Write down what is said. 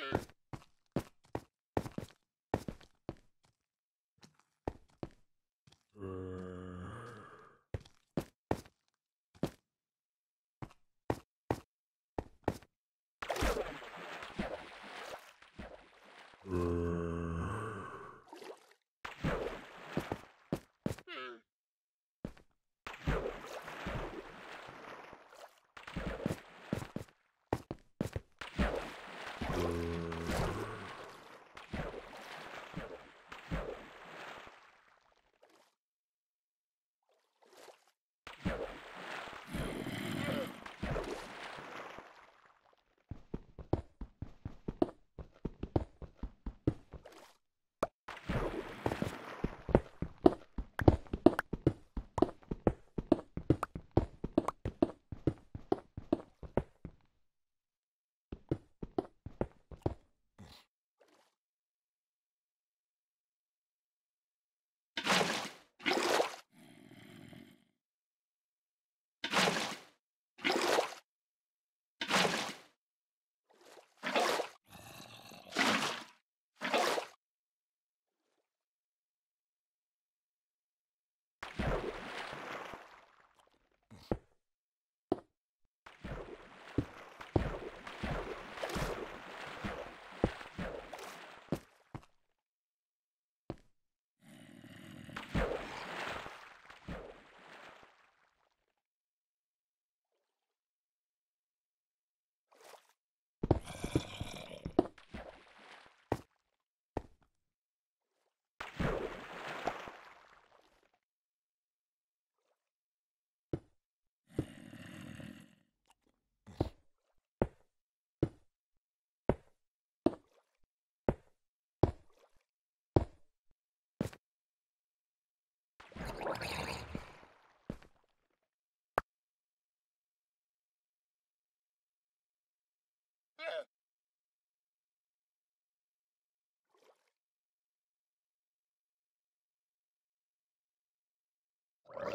Sure.